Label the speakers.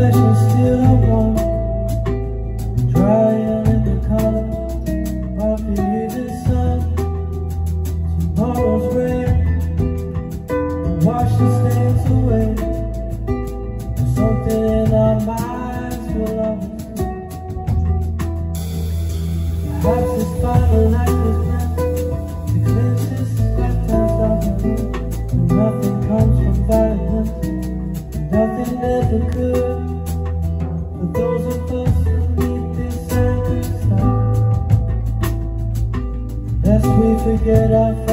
Speaker 1: Flesh is still forget I